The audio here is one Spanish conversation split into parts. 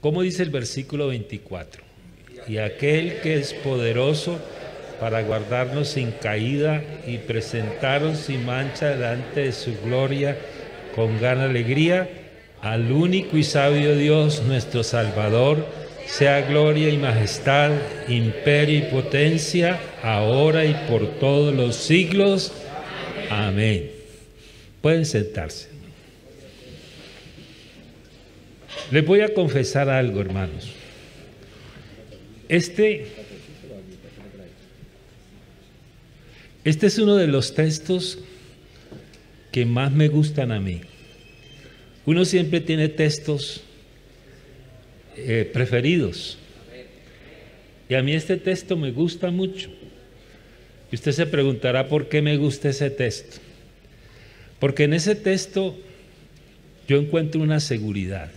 ¿Cómo dice el versículo 24? Y aquel que es poderoso para guardarnos sin caída y presentaros sin mancha delante de su gloria con gran alegría, al único y sabio Dios, nuestro Salvador, sea gloria y majestad, imperio y potencia, ahora y por todos los siglos. Amén. Pueden sentarse. Les voy a confesar algo, hermanos. Este, este es uno de los textos que más me gustan a mí. Uno siempre tiene textos eh, preferidos. Y a mí este texto me gusta mucho. Y usted se preguntará por qué me gusta ese texto. Porque en ese texto yo encuentro una seguridad.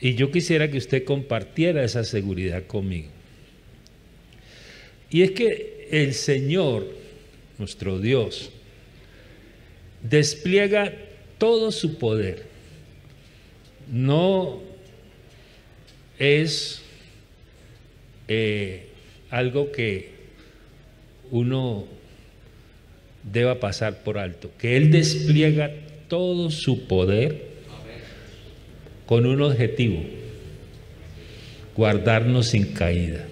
Y yo quisiera que usted compartiera esa seguridad conmigo. Y es que el Señor, nuestro Dios, despliega todo su poder. No es eh, algo que uno deba pasar por alto, que Él despliega todo su poder con un objetivo, guardarnos sin caída.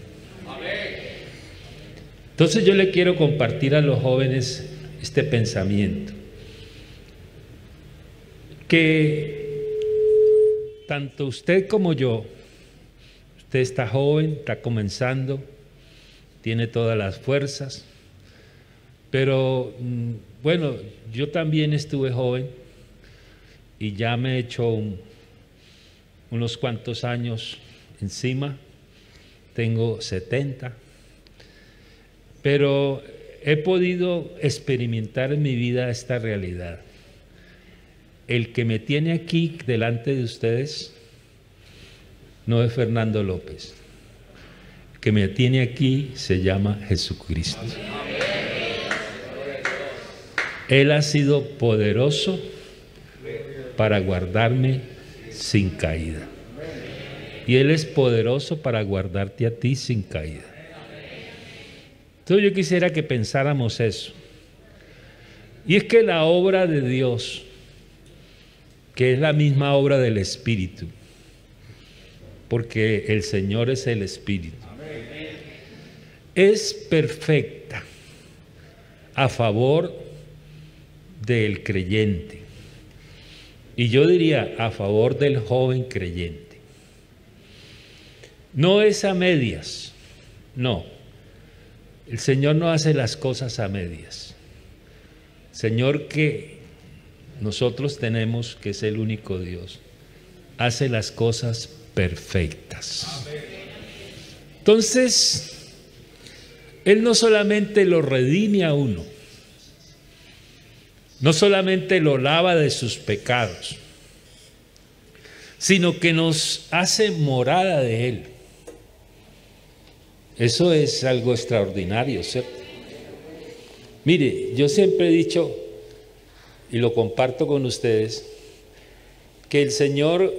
Entonces yo le quiero compartir a los jóvenes este pensamiento, que tanto usted como yo, usted está joven, está comenzando, tiene todas las fuerzas, pero mm, bueno, yo también estuve joven y ya me he hecho un, unos cuantos años encima, tengo 70, pero he podido experimentar en mi vida esta realidad. El que me tiene aquí delante de ustedes no es Fernando López. El que me tiene aquí se llama Jesucristo. Él ha sido poderoso para guardarme sin caída. Y Él es poderoso para guardarte a ti sin caída. Entonces yo quisiera que pensáramos eso. Y es que la obra de Dios, que es la misma obra del Espíritu, porque el Señor es el Espíritu, es perfecta a favor del creyente. Y yo diría a favor del joven creyente. No es a medias, no. El Señor no hace las cosas a medias. Señor que nosotros tenemos, que es el único Dios, hace las cosas perfectas. Entonces, Él no solamente lo redime a uno, no solamente lo lava de sus pecados, sino que nos hace morada de Él. Eso es algo extraordinario, ¿cierto? Mire, yo siempre he dicho, y lo comparto con ustedes, que el Señor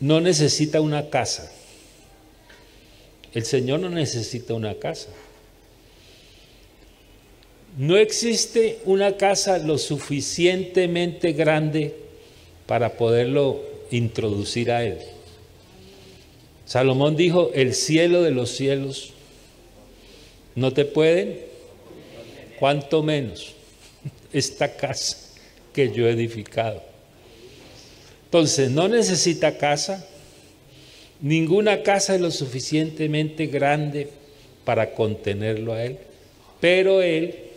no necesita una casa. El Señor no necesita una casa. No existe una casa lo suficientemente grande para poderlo introducir a Él. Salomón dijo, el cielo de los cielos no te pueden, cuanto menos esta casa que yo he edificado. Entonces, no necesita casa, ninguna casa es lo suficientemente grande para contenerlo a Él, pero Él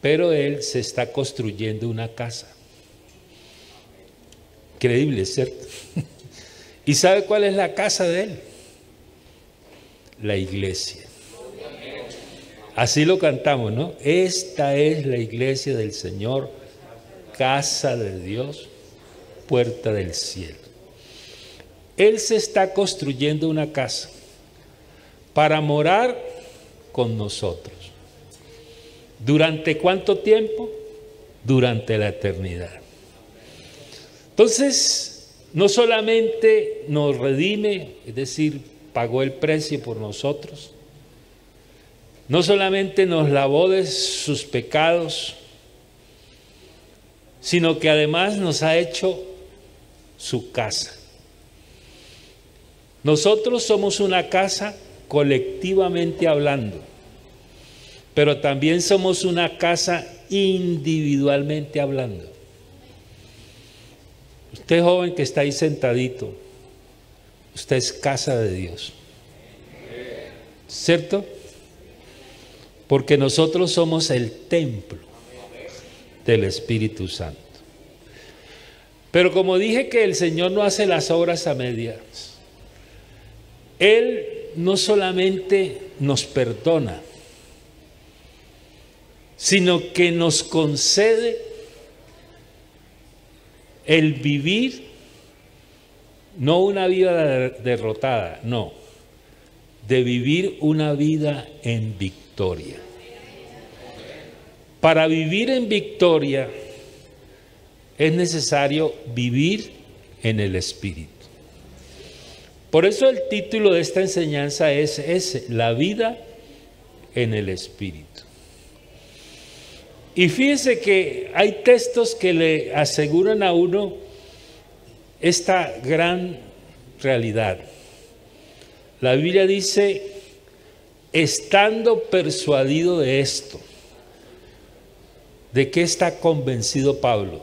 pero él se está construyendo una casa. Increíble, ¿cierto? ¿Y sabe cuál es la casa de él? La iglesia. Así lo cantamos, ¿no? Esta es la iglesia del Señor, casa de Dios, puerta del cielo. Él se está construyendo una casa para morar con nosotros. ¿Durante cuánto tiempo? Durante la eternidad. Entonces, no solamente nos redime, es decir, pagó el precio por nosotros, no solamente nos lavó de sus pecados, sino que además nos ha hecho su casa. Nosotros somos una casa colectivamente hablando, pero también somos una casa individualmente hablando. Usted joven que está ahí sentadito, usted es casa de Dios. ¿Cierto? Porque nosotros somos el templo del Espíritu Santo. Pero como dije que el Señor no hace las obras a medias, Él no solamente nos perdona, sino que nos concede el vivir no una vida derrotada, no, de vivir una vida en victoria. Para vivir en victoria es necesario vivir en el Espíritu. Por eso el título de esta enseñanza es ese, la vida en el Espíritu. Y fíjese que hay textos que le aseguran a uno esta gran realidad. La Biblia dice, estando persuadido de esto, ¿de qué está convencido Pablo?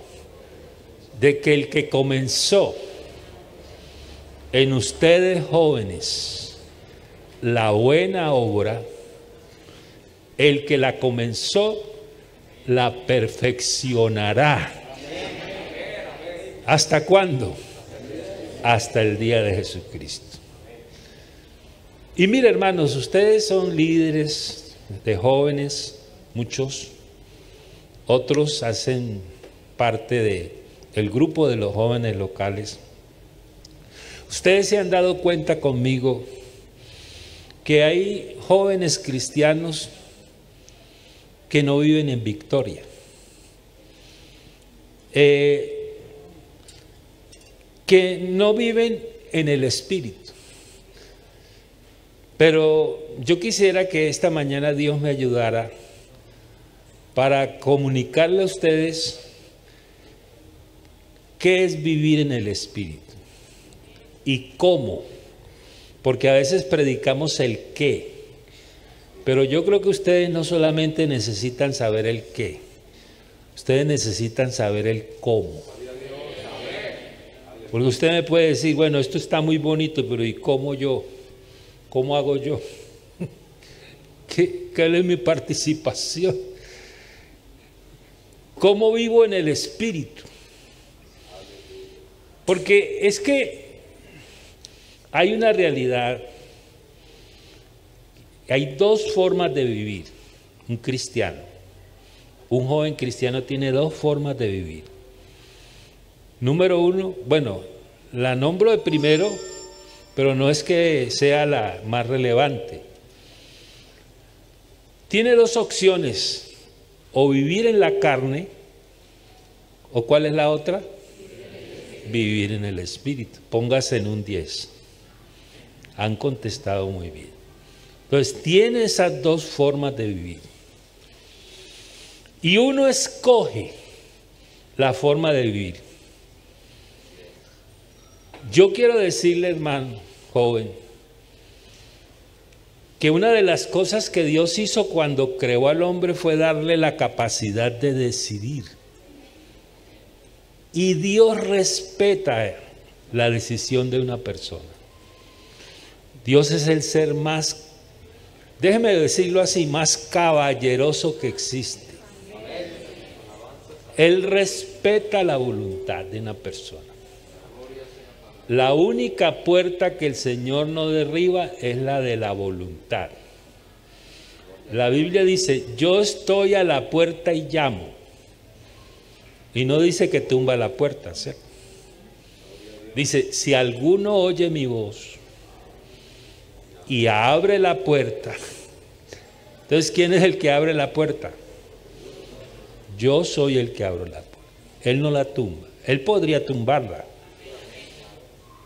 De que el que comenzó en ustedes jóvenes la buena obra, el que la comenzó, la perfeccionará. ¿Hasta cuándo? Hasta el día de Jesucristo. Y mire hermanos, ustedes son líderes de jóvenes, muchos, otros hacen parte de el grupo de los jóvenes locales. Ustedes se han dado cuenta conmigo que hay jóvenes cristianos que no viven en victoria. Eh, que no viven en el Espíritu. Pero yo quisiera que esta mañana Dios me ayudara para comunicarle a ustedes qué es vivir en el Espíritu y cómo. Porque a veces predicamos el qué, pero yo creo que ustedes no solamente necesitan saber el qué, ustedes necesitan saber el cómo. Porque usted me puede decir, bueno, esto está muy bonito, pero ¿y cómo yo? ¿Cómo hago yo? ¿Qué, ¿Qué, es mi participación? ¿Cómo vivo en el Espíritu? Porque es que hay una realidad hay dos formas de vivir un cristiano. Un joven cristiano tiene dos formas de vivir. Número uno, bueno, la nombro de primero, pero no es que sea la más relevante. Tiene dos opciones, o vivir en la carne, o cuál es la otra? Vivir en el Espíritu. Póngase en un 10. Han contestado muy bien. Entonces tiene esas dos formas de vivir. Y uno escoge la forma de vivir. Yo quiero decirle, hermano, joven, que una de las cosas que Dios hizo cuando creó al hombre fue darle la capacidad de decidir. Y Dios respeta la decisión de una persona. Dios es el ser más déjeme decirlo así, más caballeroso que existe. Él respeta la voluntad de una persona. La única puerta que el Señor no derriba es la de la voluntad. La Biblia dice, yo estoy a la puerta y llamo. Y no dice que tumba la puerta, ¿cierto? Dice, si alguno oye mi voz y abre la puerta. Entonces, ¿quién es el que abre la puerta? Yo soy el que abro la puerta. Él no la tumba. Él podría tumbarla.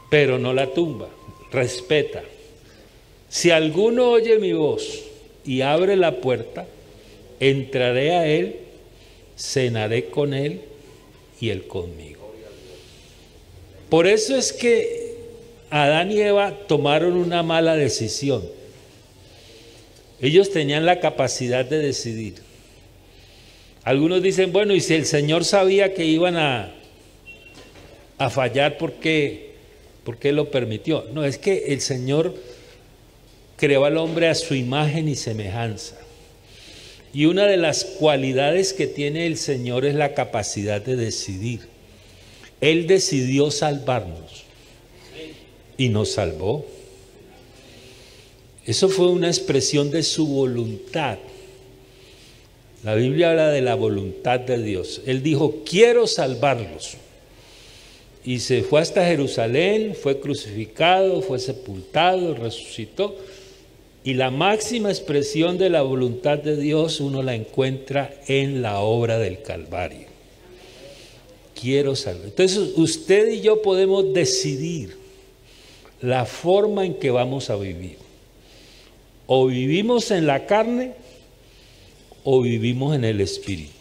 pero no la tumba, respeta. Si alguno oye mi voz y abre la puerta, entraré a él, cenaré con él y él conmigo. Por eso es que Adán y Eva tomaron una mala decisión. Ellos tenían la capacidad de decidir. Algunos dicen, bueno, y si el Señor sabía que iban a, a fallar, ¿por qué, ¿por qué lo permitió? No, es que el Señor creó al hombre a su imagen y semejanza. Y una de las cualidades que tiene el Señor es la capacidad de decidir. Él decidió salvarnos y nos salvó. Eso fue una expresión de su voluntad. La Biblia habla de la voluntad de Dios. Él dijo, quiero salvarlos. Y se fue hasta Jerusalén, fue crucificado, fue sepultado, resucitó. Y la máxima expresión de la voluntad de Dios uno la encuentra en la obra del Calvario. Quiero salvar. Entonces usted y yo podemos decidir la forma en que vamos a vivir. O vivimos en la carne o vivimos en el Espíritu.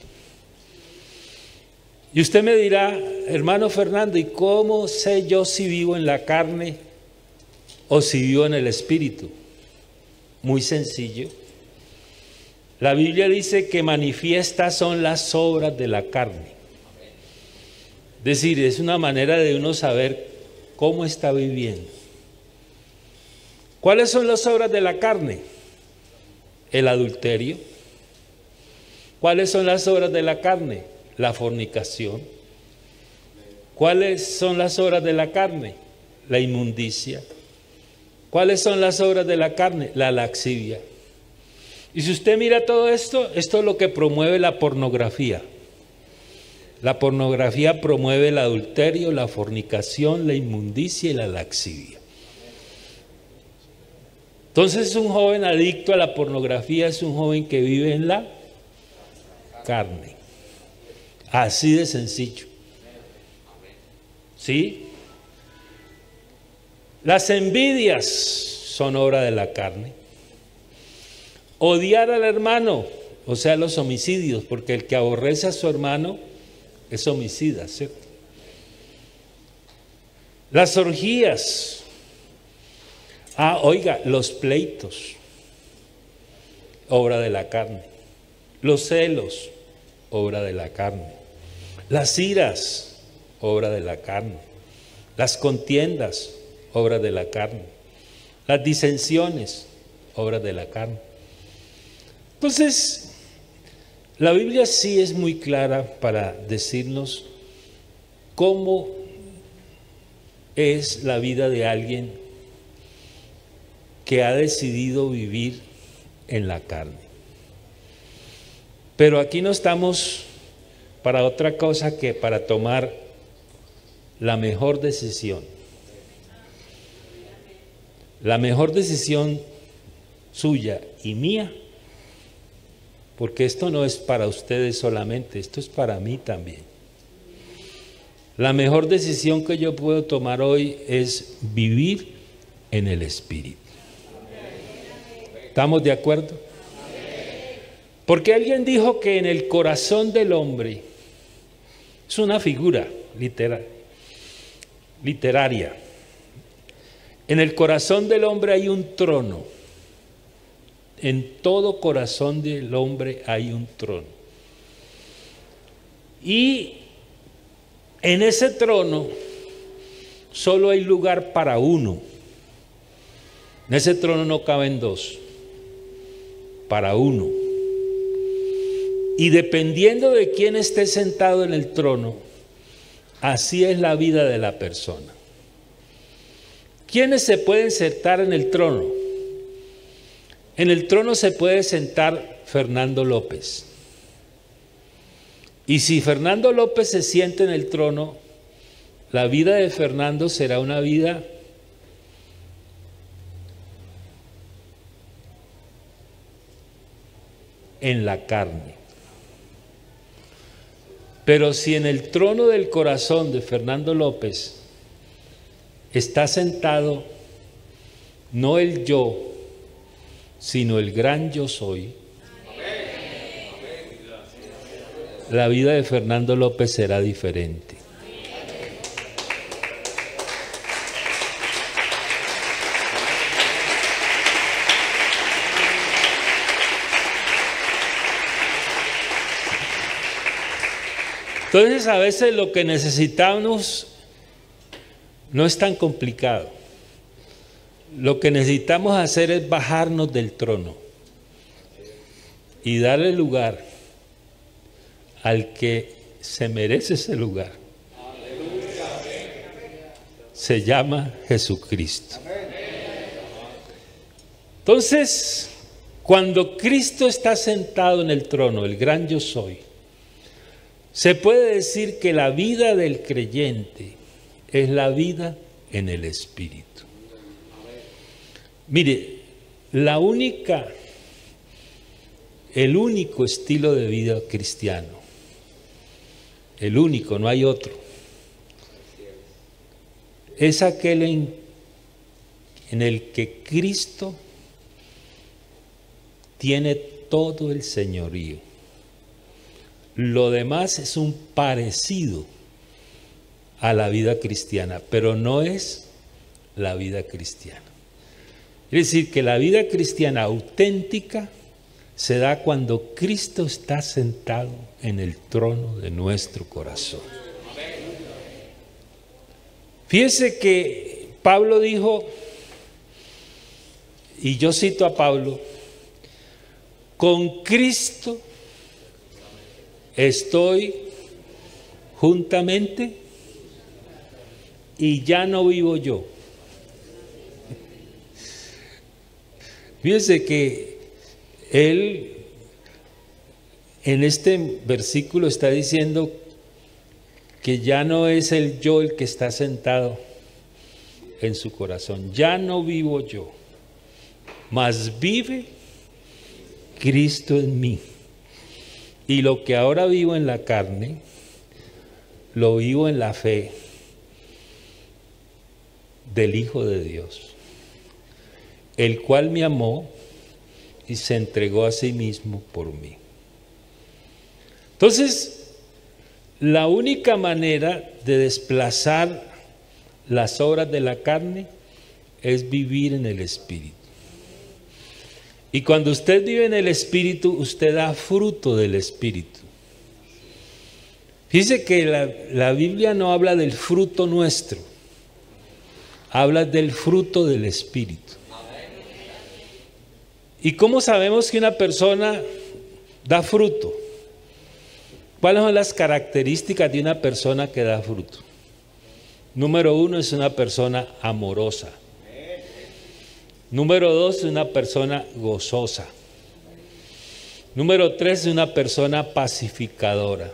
Y usted me dirá, hermano Fernando, ¿y cómo sé yo si vivo en la carne o si vivo en el Espíritu? Muy sencillo. La Biblia dice que manifiestas son las obras de la carne. Es decir, es una manera de uno saber cómo está viviendo. ¿Cuáles son las obras de la carne? El adulterio, ¿Cuáles son las obras de la carne? La fornicación. ¿Cuáles son las obras de la carne? La inmundicia. ¿Cuáles son las obras de la carne? La laxivia. Y si usted mira todo esto, esto es lo que promueve la pornografía. La pornografía promueve el adulterio, la fornicación, la inmundicia y la laxivia. Entonces un joven adicto a la pornografía es un joven que vive en la carne. Así de sencillo. ¿Sí? Las envidias son obra de la carne. Odiar al hermano, o sea, los homicidios, porque el que aborrece a su hermano es homicida, ¿cierto? Las orgías. Ah, oiga, los pleitos, obra de la carne. Los celos, obra de la carne. Las iras, obra de la carne. Las contiendas, obra de la carne. Las disensiones, obra de la carne. Entonces, la Biblia sí es muy clara para decirnos cómo es la vida de alguien que ha decidido vivir en la carne. Pero aquí no estamos para otra cosa que para tomar la mejor decisión. La mejor decisión suya y mía, porque esto no es para ustedes solamente, esto es para mí también. La mejor decisión que yo puedo tomar hoy es vivir en el Espíritu. ¿Estamos de acuerdo? Porque alguien dijo que en el corazón del hombre es una figura literaria. En el corazón del hombre hay un trono. En todo corazón del hombre hay un trono. Y en ese trono solo hay lugar para uno. En ese trono no caben dos, para uno. Y dependiendo de quién esté sentado en el trono, así es la vida de la persona. ¿Quiénes se pueden sentar en el trono? En el trono se puede sentar Fernando López. Y si Fernando López se siente en el trono, la vida de Fernando será una vida en la carne. Pero si en el trono del corazón de Fernando López está sentado no el yo, sino el gran yo soy, la vida de Fernando López será diferente. Entonces a veces lo que necesitamos no es tan complicado. Lo que necesitamos hacer es bajarnos del trono y darle lugar al que se merece ese lugar. Se llama Jesucristo. Entonces, cuando Cristo está sentado en el trono, el gran yo soy, se puede decir que la vida del creyente es la vida en el Espíritu. Mire, la única, el único estilo de vida cristiano, el único, no hay otro, es aquel en, en el que Cristo tiene todo el señorío. Lo demás es un parecido a la vida cristiana, pero no es la vida cristiana. Es decir, que la vida cristiana auténtica se da cuando Cristo está sentado en el trono de nuestro corazón. Fíjese que Pablo dijo, y yo cito a Pablo, con Cristo estoy juntamente y ya no vivo yo. Fíjense que él en este versículo está diciendo que ya no es el yo el que está sentado en su corazón, ya no vivo yo, mas vive Cristo en mí. Y lo que ahora vivo en la carne, lo vivo en la fe del Hijo de Dios, el cual me amó y se entregó a sí mismo por mí. Entonces, la única manera de desplazar las obras de la carne es vivir en el Espíritu. Y cuando usted vive en el Espíritu, usted da fruto del Espíritu. Dice que la, la Biblia no habla del fruto nuestro, habla del fruto del Espíritu. ¿Y cómo sabemos que una persona da fruto? ¿Cuáles son las características de una persona que da fruto? Número uno es una persona amorosa. Número dos es una persona gozosa. Número tres es una persona pacificadora.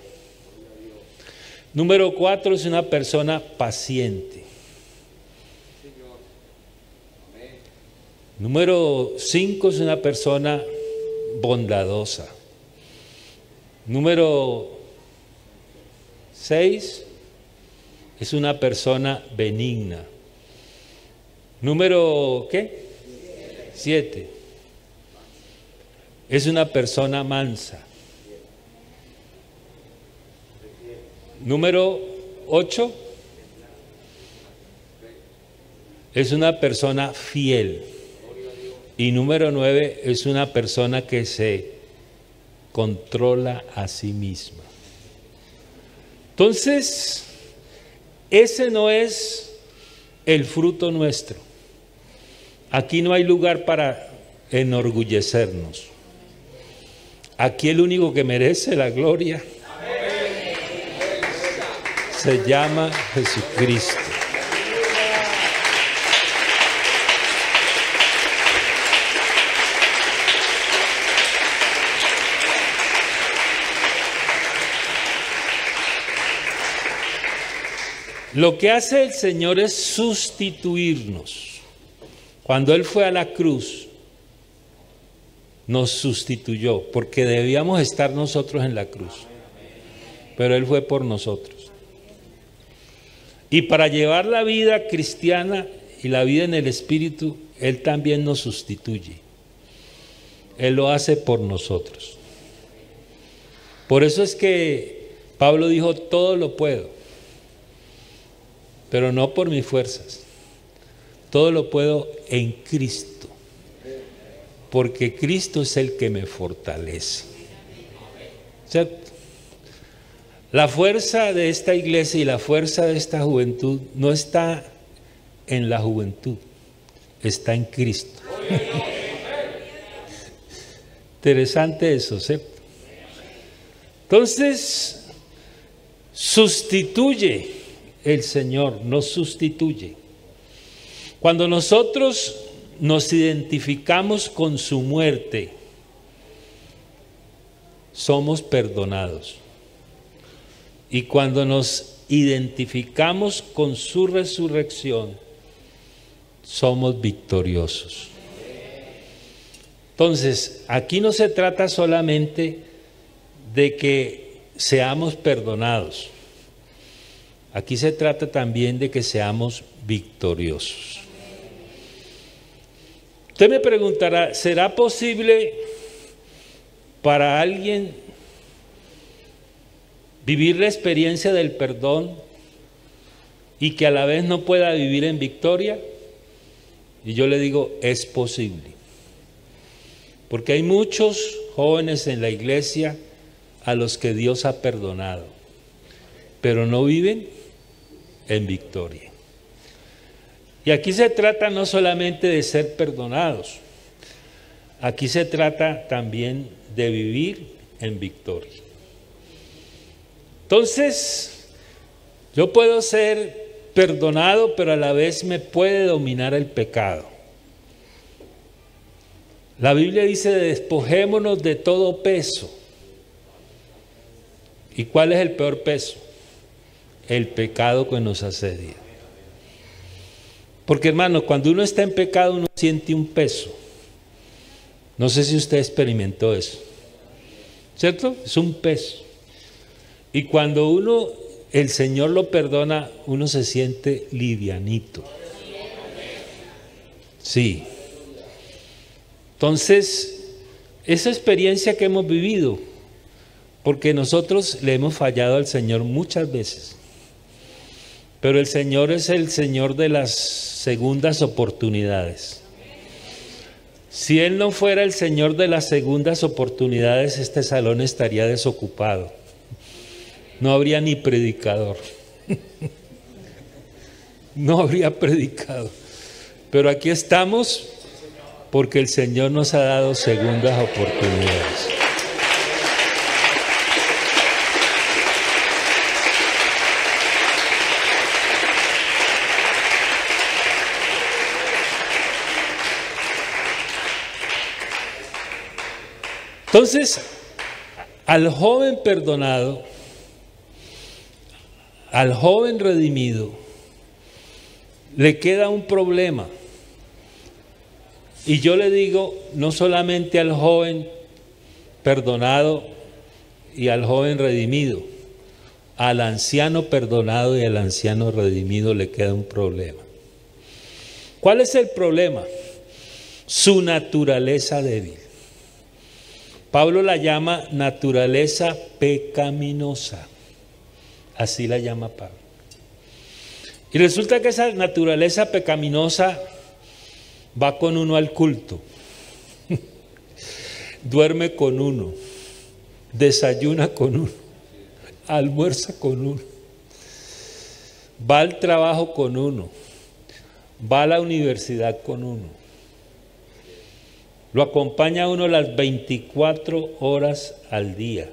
Número cuatro es una persona paciente. Número cinco es una persona bondadosa. Número seis es una persona benigna. Número ¿qué? Siete. Es una persona mansa. Número ocho. Es una persona fiel. Y número nueve, es una persona que se controla a sí misma. Entonces, ese no es el fruto nuestro. Aquí no hay lugar para enorgullecernos. Aquí el único que merece la gloria se llama Jesucristo. Lo que hace el Señor es sustituirnos. Cuando Él fue a la cruz, nos sustituyó, porque debíamos estar nosotros en la cruz. Pero Él fue por nosotros. Y para llevar la vida cristiana y la vida en el Espíritu, Él también nos sustituye. Él lo hace por nosotros. Por eso es que Pablo dijo, todo lo puedo, pero no por mis fuerzas. Todo lo puedo en Cristo, porque Cristo es el que me fortalece. La fuerza de esta iglesia y la fuerza de esta juventud no está en la juventud, está en Cristo. Interesante eso, ¿cierto? Entonces, sustituye el Señor, nos sustituye. Cuando nosotros nos identificamos con su muerte, somos perdonados. Y cuando nos identificamos con su resurrección, somos victoriosos. Entonces, aquí no se trata solamente de que seamos perdonados. Aquí se trata también de que seamos victoriosos. Usted me preguntará, ¿será posible para alguien vivir la experiencia del perdón y que a la vez no pueda vivir en victoria? Y yo le digo, es posible. Porque hay muchos jóvenes en la iglesia a los que Dios ha perdonado, pero no viven en victoria. Y aquí se trata no solamente de ser perdonados, aquí se trata también de vivir en victoria. Entonces, yo puedo ser perdonado, pero a la vez me puede dominar el pecado. La Biblia dice, despojémonos de todo peso. ¿Y cuál es el peor peso? El pecado que nos asedia. Porque hermano, cuando uno está en pecado uno siente un peso. No sé si usted experimentó eso. ¿Cierto? Es un peso. Y cuando uno el Señor lo perdona, uno se siente livianito. Sí. Entonces, esa experiencia que hemos vivido, porque nosotros le hemos fallado al Señor muchas veces, pero el Señor es el Señor de las segundas oportunidades. Si Él no fuera el Señor de las segundas oportunidades, este salón estaría desocupado no habría ni predicador. no habría predicado. Pero aquí estamos porque el Señor nos ha dado segundas oportunidades. Entonces, al joven perdonado, al joven redimido le queda un problema. Y yo le digo, no solamente al joven perdonado y al joven redimido, al anciano perdonado y al anciano redimido le queda un problema. ¿Cuál es el problema? Su naturaleza débil. Pablo la llama naturaleza pecaminosa. Así la llama Pablo. Y resulta que esa naturaleza pecaminosa va con uno al culto, duerme con uno, desayuna con uno, almuerza con uno, va al trabajo con uno, va a la universidad con uno, lo acompaña a uno las 24 horas al día.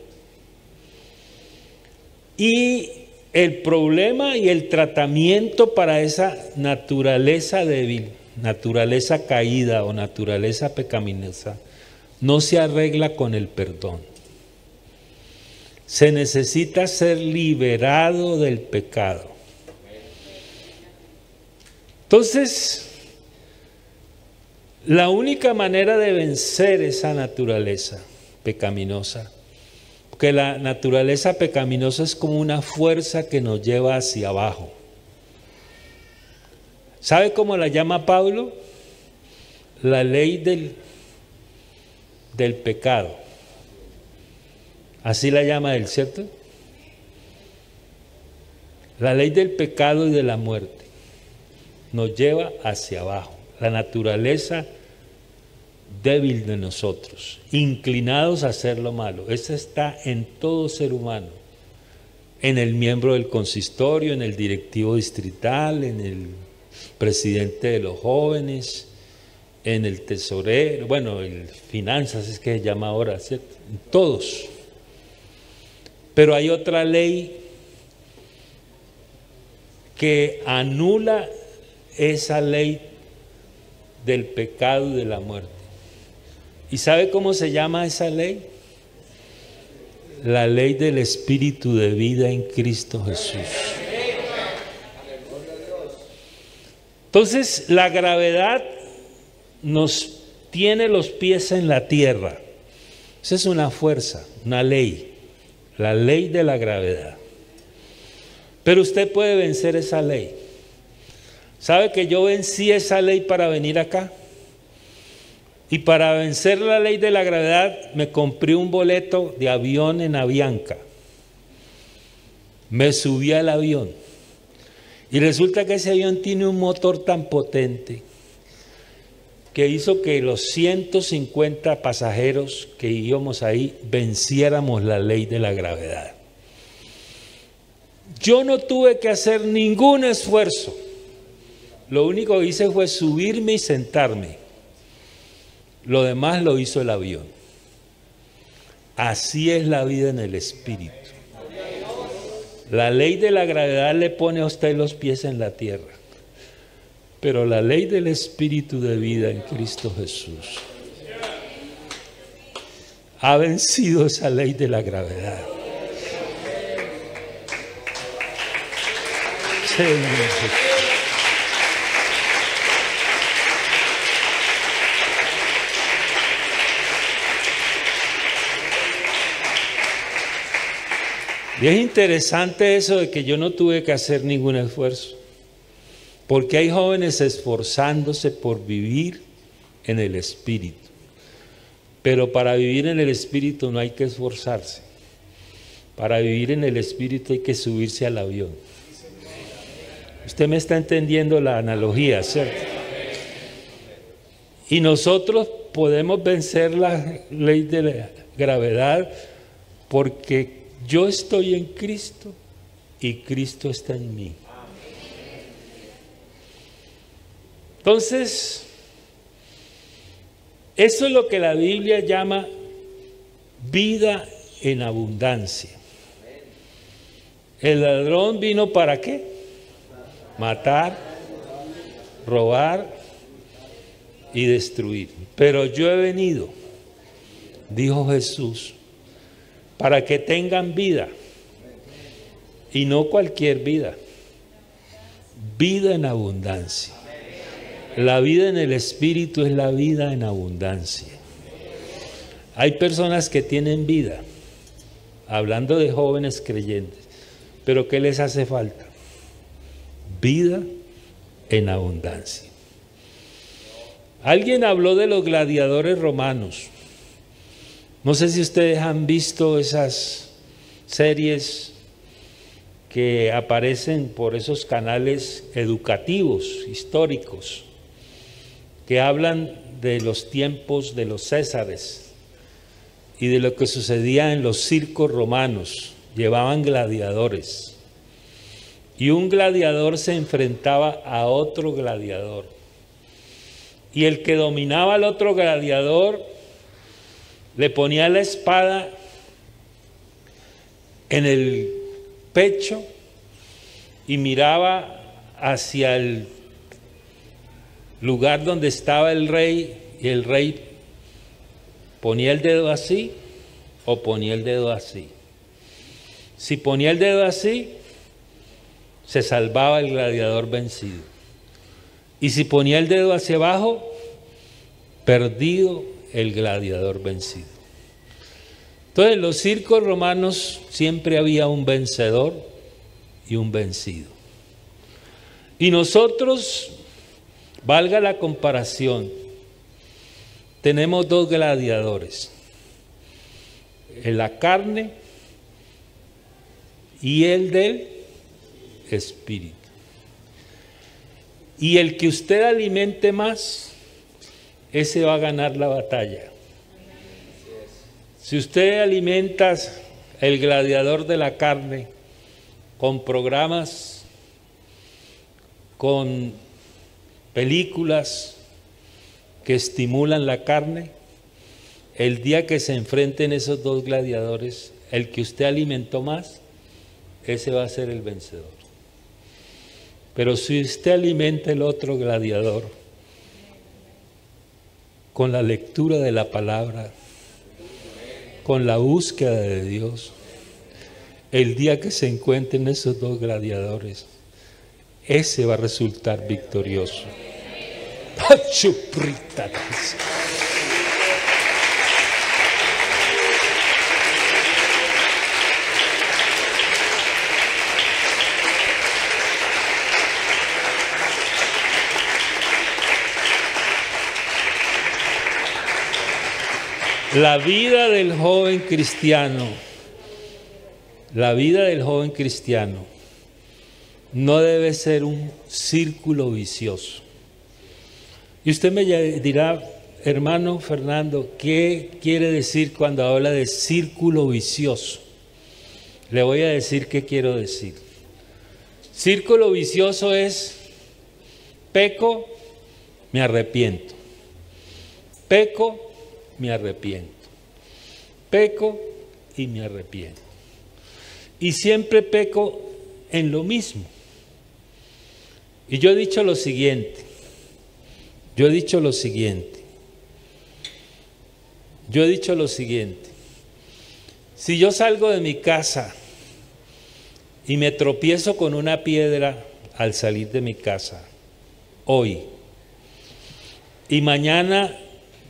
Y el problema y el tratamiento para esa naturaleza débil, naturaleza caída o naturaleza pecaminosa, no se arregla con el perdón. Se necesita ser liberado del pecado. Entonces, la única manera de vencer esa naturaleza pecaminosa que la naturaleza pecaminosa es como una fuerza que nos lleva hacia abajo. ¿Sabe cómo la llama Pablo? La ley del, del pecado. Así la llama él, ¿cierto? La ley del pecado y de la muerte nos lleva hacia abajo. La naturaleza débil de nosotros, inclinados a hacer lo malo. Esa está en todo ser humano, en el miembro del consistorio, en el directivo distrital, en el presidente de los jóvenes, en el tesorero, bueno, el finanzas es que se llama ahora, ¿cierto? Todos. Pero hay otra ley que anula esa ley del pecado y de la muerte. ¿Y sabe cómo se llama esa ley? La ley del Espíritu de vida en Cristo Jesús. Entonces, la gravedad nos tiene los pies en la tierra. Esa es una fuerza, una ley, la ley de la gravedad. Pero usted puede vencer esa ley. ¿Sabe que yo vencí esa ley para venir acá? Y para vencer la ley de la gravedad me compré un boleto de avión en Avianca. Me subí al avión. Y resulta que ese avión tiene un motor tan potente que hizo que los 150 pasajeros que íbamos ahí venciéramos la ley de la gravedad. Yo no tuve que hacer ningún esfuerzo. Lo único que hice fue subirme y sentarme. Lo demás lo hizo el avión. Así es la vida en el espíritu. La ley de la gravedad le pone a usted los pies en la tierra. Pero la ley del espíritu de vida en Cristo Jesús ha vencido esa ley de la gravedad. Y es interesante eso de que yo no tuve que hacer ningún esfuerzo, porque hay jóvenes esforzándose por vivir en el Espíritu. Pero para vivir en el Espíritu no hay que esforzarse. Para vivir en el Espíritu hay que subirse al avión. Usted me está entendiendo la analogía, ¿cierto? Y nosotros podemos vencer la ley de la gravedad porque yo estoy en Cristo y Cristo está en mí. Entonces, eso es lo que la Biblia llama vida en abundancia. El ladrón vino para qué? matar, robar y destruir. Pero yo he venido, dijo Jesús, para que tengan vida. Y no cualquier vida. Vida en abundancia. La vida en el Espíritu es la vida en abundancia. Hay personas que tienen vida, hablando de jóvenes creyentes, pero ¿qué les hace falta? vida en abundancia. Alguien habló de los gladiadores romanos. No sé si ustedes han visto esas series que aparecen por esos canales educativos, históricos, que hablan de los tiempos de los Césares y de lo que sucedía en los circos romanos. Llevaban gladiadores y un gladiador se enfrentaba a otro gladiador. Y el que dominaba al otro gladiador le ponía la espada en el pecho y miraba hacia el lugar donde estaba el rey y el rey ponía el dedo así o ponía el dedo así. Si ponía el dedo así, se salvaba el gladiador vencido. Y si ponía el dedo hacia abajo, perdido el gladiador vencido. Entonces, en los circos romanos siempre había un vencedor y un vencido. Y nosotros Valga la comparación. Tenemos dos gladiadores. En la carne y el del espíritu. Y el que usted alimente más, ese va a ganar la batalla. Si usted alimenta el gladiador de la carne con programas, con películas que estimulan la carne, el día que se enfrenten esos dos gladiadores, el que usted alimentó más, ese va a ser el vencedor. Pero si usted alimenta el otro gladiador con la lectura de la palabra, con la búsqueda de Dios, el día que se encuentren esos dos gladiadores, ese va a resultar victorioso. La vida del joven cristiano, la vida del joven cristiano no debe ser un círculo vicioso. Y usted me dirá, hermano Fernando, ¿qué quiere decir cuando habla de círculo vicioso? Le voy a decir qué quiero decir. Círculo vicioso es peco, me arrepiento. Peco, me arrepiento. Peco y me arrepiento. Y siempre peco en lo mismo. Y yo he dicho lo siguiente, yo he dicho lo siguiente, yo he dicho lo siguiente, si yo salgo de mi casa y me tropiezo con una piedra al salir de mi casa, hoy, y mañana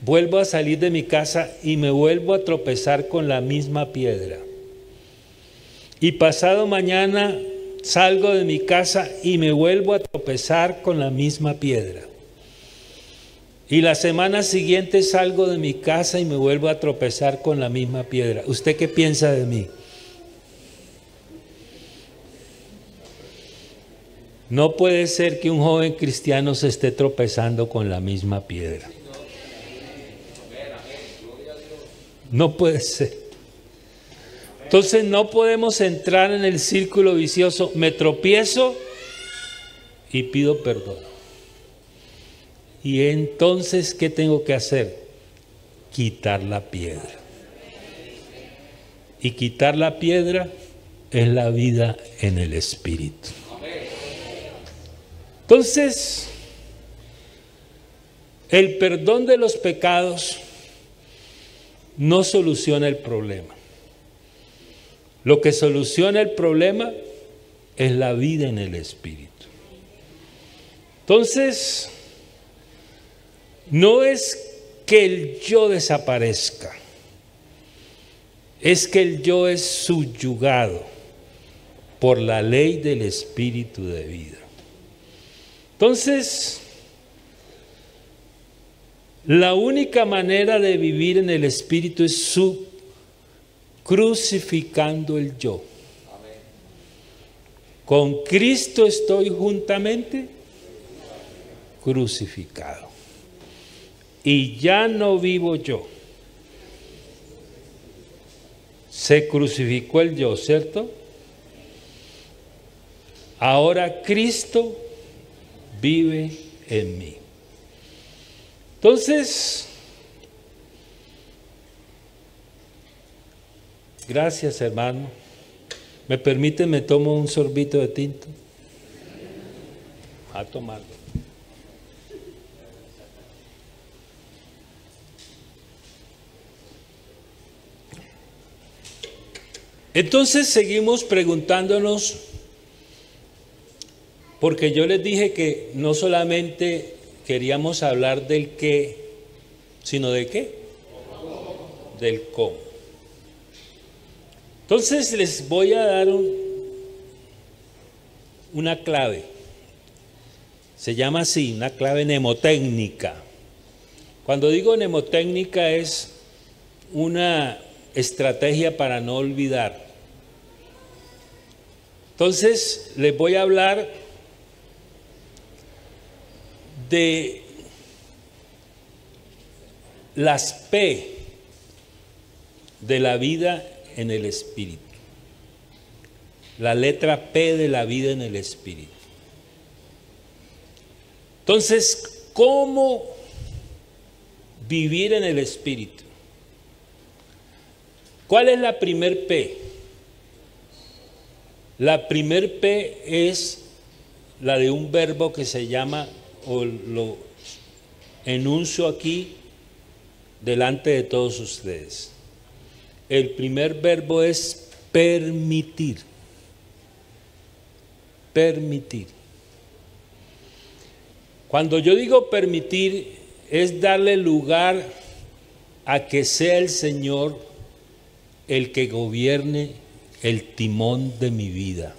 vuelvo a salir de mi casa y me vuelvo a tropezar con la misma piedra. Y pasado mañana salgo de mi casa y me vuelvo a tropezar con la misma piedra. Y la semana siguiente salgo de mi casa y me vuelvo a tropezar con la misma piedra. ¿Usted qué piensa de mí? No puede ser que un joven cristiano se esté tropezando con la misma piedra. No puede ser. Entonces no podemos entrar en el círculo vicioso. Me tropiezo y pido perdón. Y entonces, ¿qué tengo que hacer? Quitar la piedra. Y quitar la piedra es la vida en el Espíritu. Entonces, el perdón de los pecados no soluciona el problema. Lo que soluciona el problema es la vida en el Espíritu. Entonces, no es que el yo desaparezca, es que el yo es subyugado por la ley del Espíritu de vida. Entonces, la única manera de vivir en el Espíritu es su crucificando el yo. Con Cristo estoy juntamente crucificado. Y ya no vivo yo. Se crucificó el yo, ¿cierto? Ahora Cristo vive en mí. Entonces, gracias hermano. ¿Me permite, me tomo un sorbito de tinto? A tomarlo. Entonces seguimos preguntándonos, porque yo les dije que no solamente queríamos hablar del qué, sino de qué, del cómo. Entonces les voy a dar una clave. Se llama así, una clave mnemotécnica. Cuando digo mnemotécnica es una estrategia para no olvidar. Entonces, les voy a hablar de las P de la vida en el Espíritu. La letra P de la vida en el Espíritu. Entonces, ¿cómo vivir en el Espíritu? ¿Cuál es la primer P? La primer P es la de un verbo que se llama, o lo enuncio aquí delante de todos ustedes. El primer verbo es permitir. Permitir. Cuando yo digo permitir, es darle lugar a que sea el Señor el que gobierne el timón de mi vida.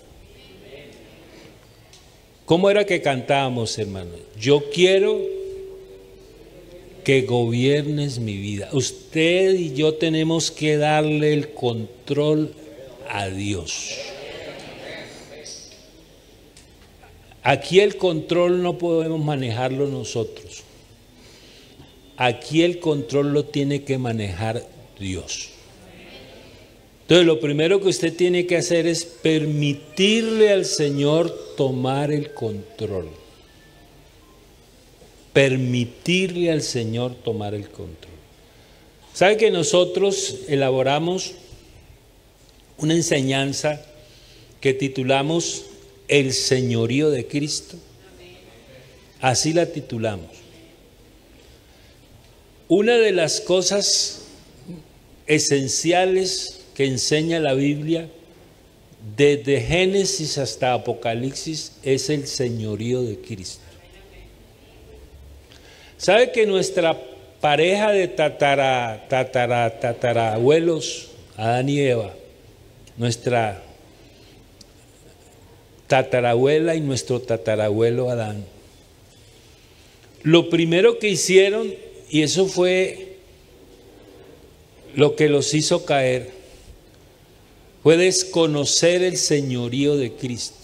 ¿Cómo era que cantábamos, hermano? Yo quiero que gobiernes mi vida. Usted y yo tenemos que darle el control a Dios. Aquí el control no podemos manejarlo nosotros. Aquí el control lo tiene que manejar Dios. Entonces lo primero que usted tiene que hacer es permitirle al Señor tomar el control. Permitirle al Señor tomar el control. ¿Sabe que nosotros elaboramos una enseñanza que titulamos el señorío de Cristo. Así la titulamos. Una de las cosas esenciales que enseña la Biblia, desde Génesis hasta Apocalipsis, es el señorío de Cristo. ¿Sabe que nuestra pareja de tatara, tatara, tatarabuelos, Adán y Eva, nuestra tatarabuela y nuestro tatarabuelo Adán. Lo primero que hicieron, y eso fue lo que los hizo caer, fue desconocer el señorío de Cristo.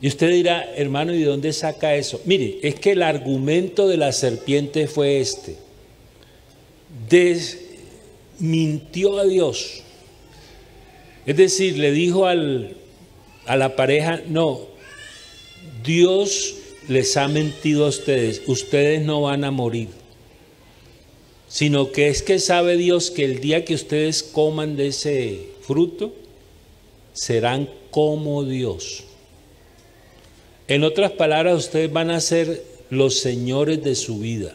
Y usted dirá, hermano, ¿y de dónde saca eso? Mire, es que el argumento de la serpiente fue este. Desmintió a Dios es decir, le dijo al, a la pareja, no, Dios les ha mentido a ustedes, ustedes no van a morir, sino que es que sabe Dios que el día que ustedes coman de ese fruto, serán como Dios. En otras palabras, ustedes van a ser los señores de su vida.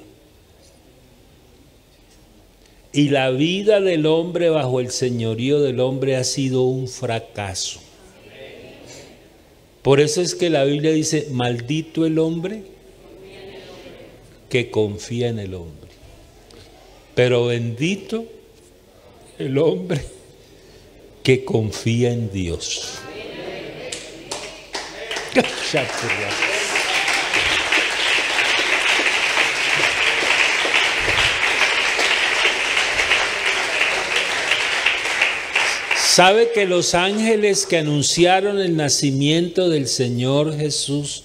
Y la vida del hombre bajo el señorío del hombre ha sido un fracaso. Por eso es que la Biblia dice, maldito el hombre que confía en el hombre. Pero bendito el hombre que confía en Dios. ¿Sabe que los ángeles que anunciaron el nacimiento del Señor Jesús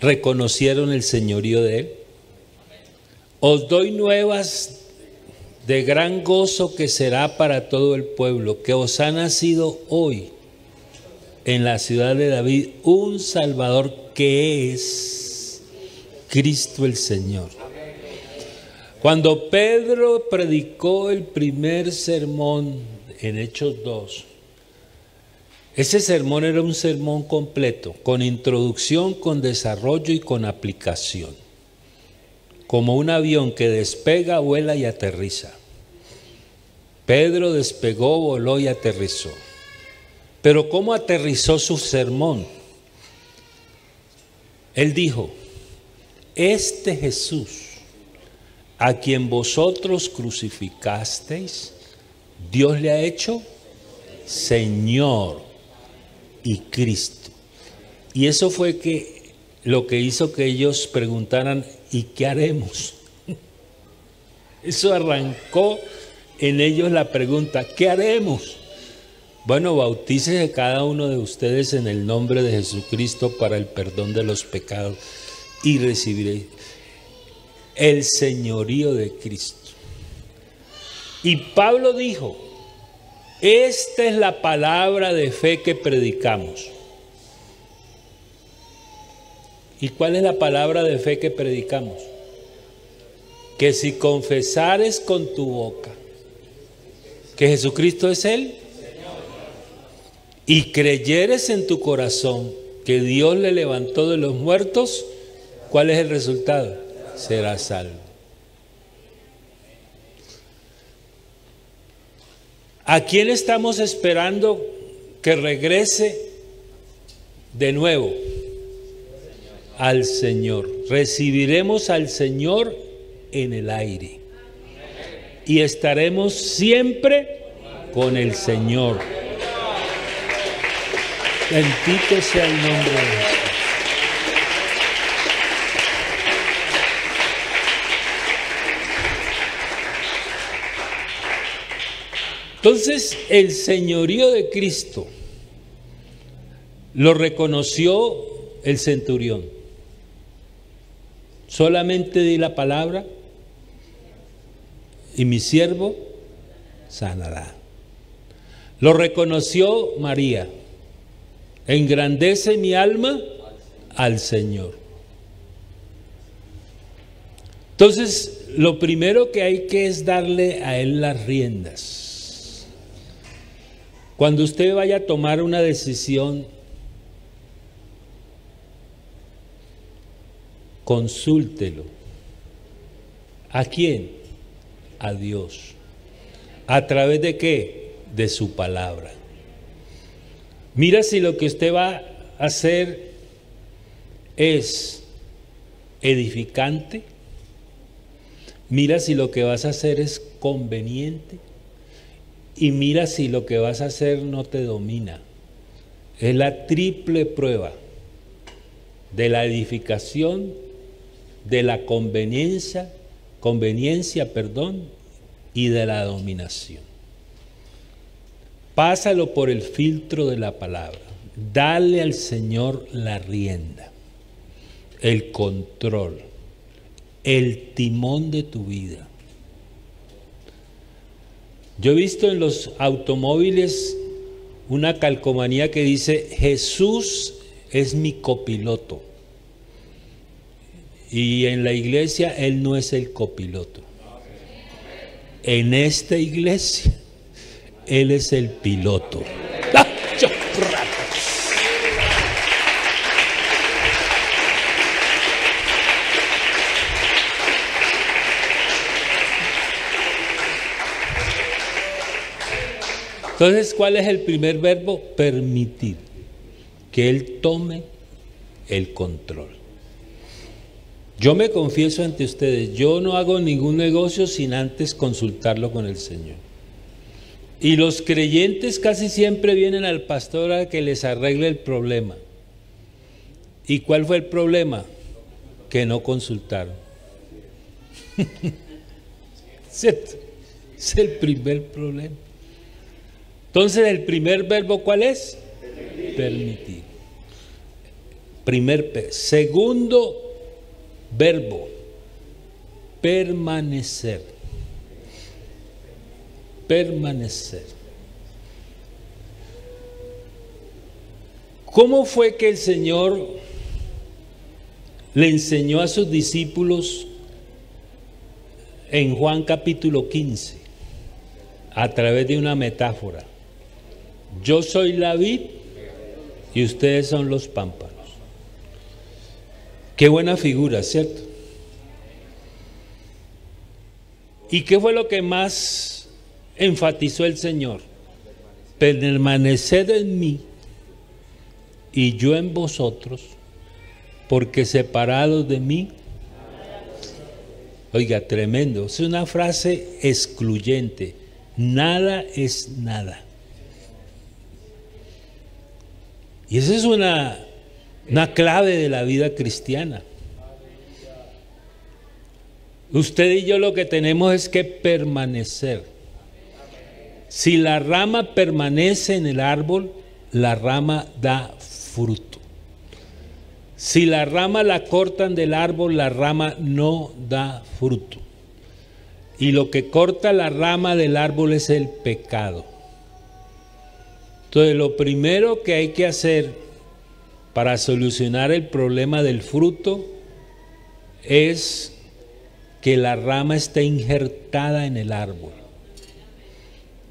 reconocieron el señorío de Él? Os doy nuevas de gran gozo que será para todo el pueblo, que os ha nacido hoy en la ciudad de David un Salvador que es Cristo el Señor. Cuando Pedro predicó el primer sermón en Hechos 2, ese sermón era un sermón completo, con introducción, con desarrollo y con aplicación. Como un avión que despega, vuela y aterriza. Pedro despegó, voló y aterrizó. Pero ¿cómo aterrizó su sermón? Él dijo, este Jesús, a quien vosotros crucificasteis, Dios le ha hecho Señor y Cristo. Y eso fue que lo que hizo que ellos preguntaran, ¿y qué haremos? Eso arrancó en ellos la pregunta, ¿qué haremos? Bueno, bautícese cada uno de ustedes en el nombre de Jesucristo para el perdón de los pecados y recibiréis el señorío de Cristo. Y Pablo dijo, esta es la palabra de fe que predicamos. ¿Y cuál es la palabra de fe que predicamos? Que si confesares con tu boca que Jesucristo es Él y creyeres en tu corazón que Dios le levantó de los muertos, ¿cuál es el resultado? Serás salvo. ¿A quién estamos esperando que regrese de nuevo? Al Señor. Recibiremos al Señor en el aire. Y estaremos siempre con el Señor. Bendito sea el nombre de Dios. Entonces el señorío de Cristo lo reconoció el centurión. Solamente di la palabra y mi siervo sanará. Lo reconoció María. Engrandece mi alma al Señor. Entonces, lo primero que hay que es darle a Él las riendas. Cuando usted vaya a tomar una decisión, consúltelo. ¿A quién? A Dios. ¿A través de qué? De su palabra. Mira si lo que usted va a hacer es edificante. Mira si lo que vas a hacer es conveniente y mira si lo que vas a hacer no te domina. Es la triple prueba de la edificación, de la conveniencia, conveniencia, perdón, y de la dominación. Pásalo por el filtro de la palabra. Dale al Señor la rienda, el control, el timón de tu vida. Yo he visto en los automóviles una calcomanía que dice, Jesús es mi copiloto. Y en la iglesia Él no es el copiloto. En esta iglesia Él es el piloto. ¡Ah! Entonces, ¿cuál es el primer verbo? Permitir que Él tome el control. Yo me confieso ante ustedes, yo no hago ningún negocio sin antes consultarlo con el Señor. Y los creyentes casi siempre vienen al pastor a que les arregle el problema. ¿Y cuál fue el problema? Que no consultaron. es el primer problema. Entonces, el primer verbo, ¿cuál es? Permitir. Primer, segundo verbo, permanecer. Permanecer. ¿Cómo fue que el Señor le enseñó a sus discípulos en Juan capítulo 15 a través de una metáfora? Yo soy la vid y ustedes son los pámpanos. Qué buena figura, ¿cierto? ¿Y qué fue lo que más enfatizó el Señor? Permaneced en mí y yo en vosotros, porque separados de mí, oiga, tremendo, es una frase excluyente, nada es nada. Y esa es una una clave de la vida cristiana. Usted y yo lo que tenemos es que permanecer. Si la rama permanece en el árbol, la rama da fruto. Si la rama la cortan del árbol, la rama no da fruto. Y lo que corta la rama del árbol es el pecado. Entonces, lo primero que hay que hacer para solucionar el problema del fruto es que la rama esté injertada en el árbol.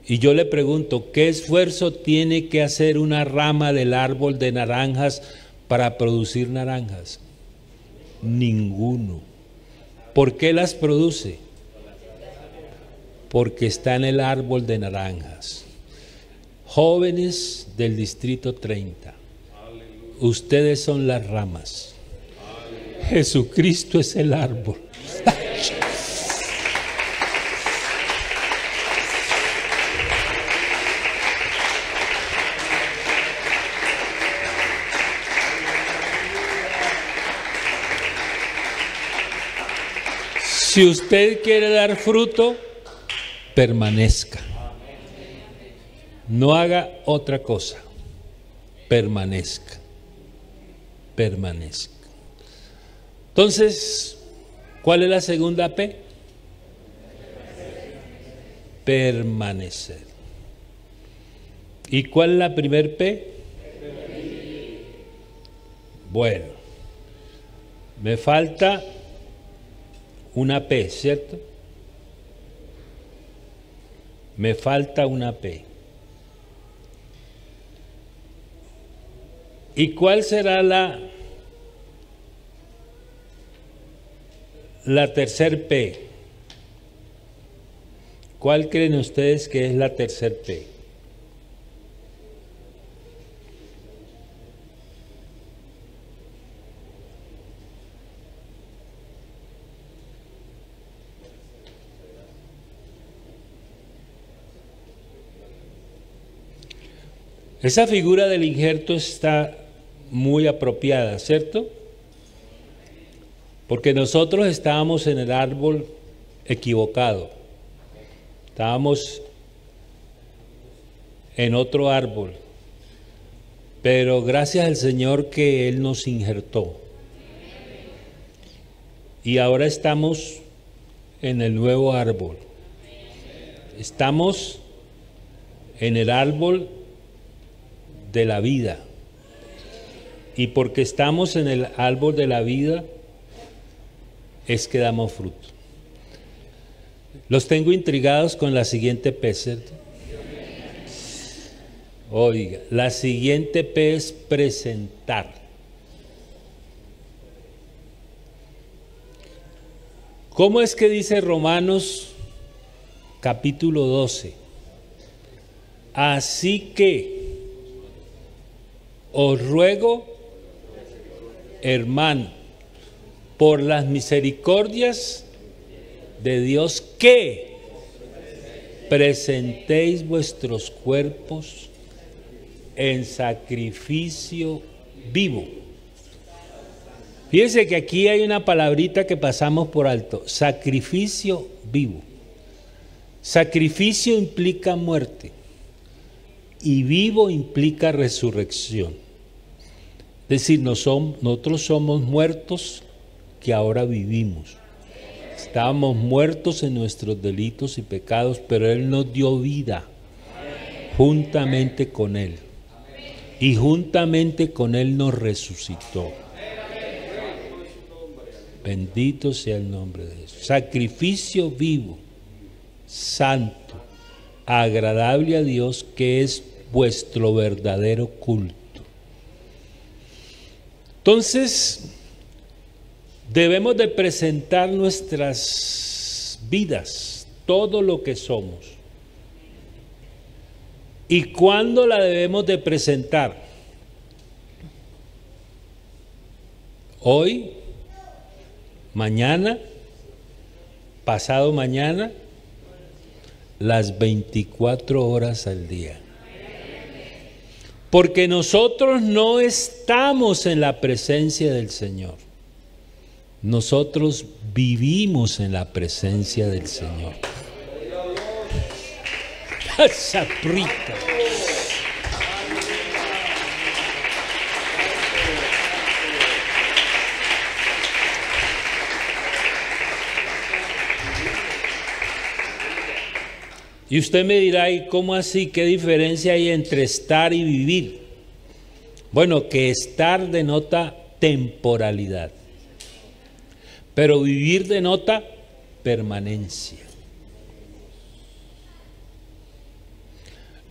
Y yo le pregunto, ¿qué esfuerzo tiene que hacer una rama del árbol de naranjas para producir naranjas? Ninguno. ¿Por qué las produce? Porque está en el árbol de naranjas. Jóvenes del Distrito 30, ustedes son las ramas. Jesucristo es el árbol. Si usted quiere dar fruto, permanezca. No haga otra cosa. Permanezca. Permanezca. Entonces, ¿cuál es la segunda P? Permanecer. ¿Y cuál es la primer P? Bueno, me falta una P, ¿cierto? Me falta una P. ¿Y cuál será la, la tercer P? ¿Cuál creen ustedes que es la tercer P? Esa figura del injerto está muy apropiada, ¿cierto? Porque nosotros estábamos en el árbol equivocado. Estábamos en otro árbol. Pero gracias al Señor que Él nos injertó. Y ahora estamos en el nuevo árbol. Estamos en el árbol de la vida. Y porque estamos en el árbol de la vida, es que damos fruto. Los tengo intrigados con la siguiente P, Oiga, la siguiente P es presentar. ¿Cómo es que dice Romanos capítulo 12? Así que os ruego, hermano, por las misericordias de Dios, que presentéis vuestros cuerpos en sacrificio vivo. Fíjense que aquí hay una palabrita que pasamos por alto, sacrificio vivo. Sacrificio implica muerte y vivo implica resurrección. Decir, nosotros somos muertos que ahora vivimos. Estábamos muertos en nuestros delitos y pecados, pero Él nos dio vida juntamente con Él. Y juntamente con Él nos resucitó. Bendito sea el nombre de Jesús. Sacrificio vivo, santo, agradable a Dios, que es vuestro verdadero culto. Entonces, debemos de presentar nuestras vidas, todo lo que somos. ¿Y cuándo la debemos de presentar? Hoy, mañana, pasado mañana, las 24 horas al día. Porque nosotros no estamos en la presencia del Señor. Nosotros vivimos en la presencia del Señor. Y usted me dirá, ¿y cómo así? ¿Qué diferencia hay entre estar y vivir? Bueno, que estar denota temporalidad, pero vivir denota permanencia.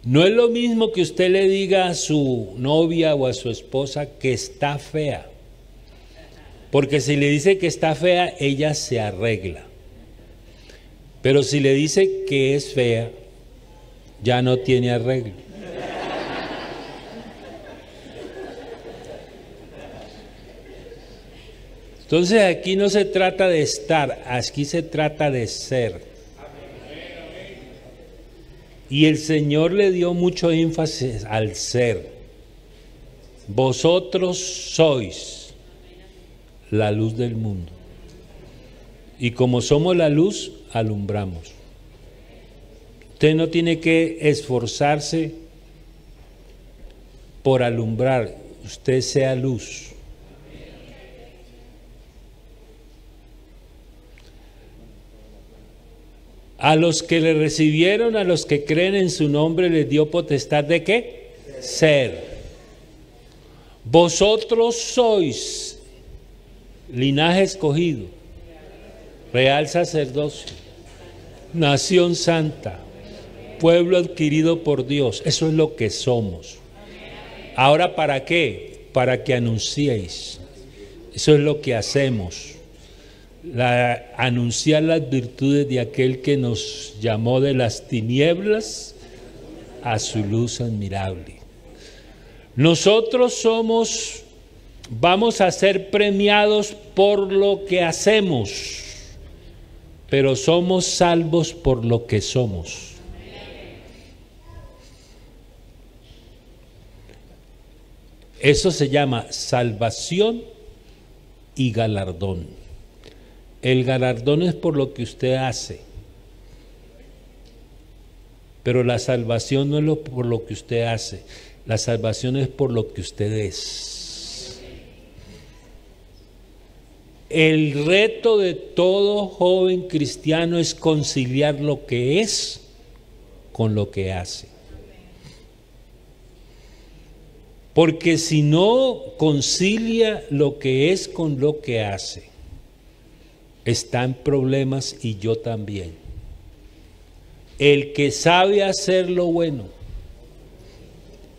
No es lo mismo que usted le diga a su novia o a su esposa que está fea, porque si le dice que está fea, ella se arregla. Pero si le dice que es fea, ya no tiene arreglo. Entonces aquí no se trata de estar, aquí se trata de ser. Y el Señor le dio mucho énfasis al ser. Vosotros sois la luz del mundo. Y como somos la luz, alumbramos. Usted no tiene que esforzarse por alumbrar, usted sea luz. A los que le recibieron, a los que creen en su nombre, les dio potestad de qué? Ser. Vosotros sois linaje escogido, real sacerdocio, nación santa, pueblo adquirido por Dios. Eso es lo que somos. Ahora, ¿para qué? Para que anunciéis. Eso es lo que hacemos anunciar las virtudes de aquel que nos llamó de las tinieblas a su luz admirable. Nosotros somos, vamos a ser premiados por lo que hacemos, pero somos salvos por lo que somos. Eso se llama salvación y galardón. El galardón es por lo que usted hace, pero la salvación no es por lo que usted hace, la salvación es por lo que usted es. El reto de todo joven cristiano es conciliar lo que es con lo que hace. Porque si no concilia lo que es con lo que hace, está en problemas y yo también. El que sabe hacer lo bueno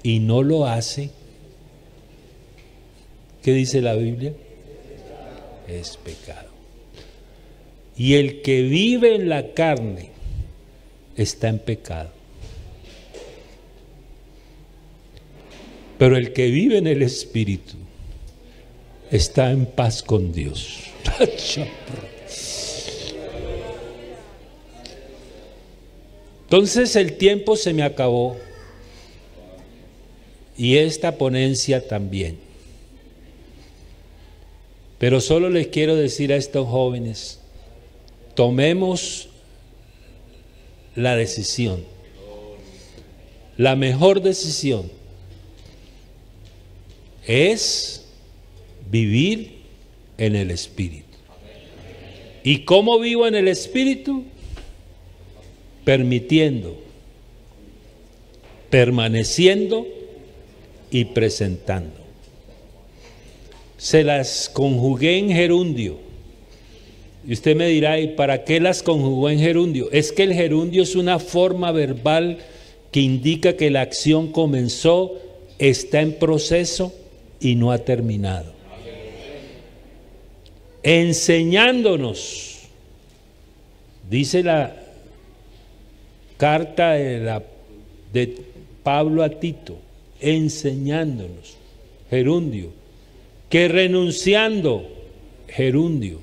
y no lo hace, ¿qué dice la Biblia? Es pecado. Y el que vive en la carne está en pecado. Pero el que vive en el Espíritu está en paz con Dios. Entonces el tiempo se me acabó y esta ponencia también. Pero solo les quiero decir a estos jóvenes, tomemos la decisión, la mejor decisión es vivir en el Espíritu. ¿Y cómo vivo en el Espíritu? permitiendo, permaneciendo y presentando. Se las conjugué en gerundio. Y usted me dirá, ¿y para qué las conjugó en gerundio? Es que el gerundio es una forma verbal que indica que la acción comenzó, está en proceso y no ha terminado. Enseñándonos, dice la, carta de, Pablo a Tito, enseñándonos, gerundio, que renunciando, gerundio,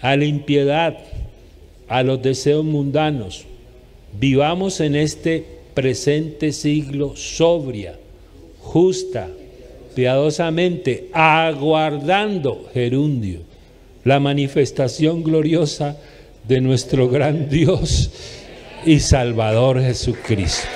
a la impiedad, a los deseos mundanos, vivamos en este presente siglo sobria, justa, piadosamente, aguardando, gerundio, la manifestación gloriosa de nuestro gran Dios y Salvador Jesucristo.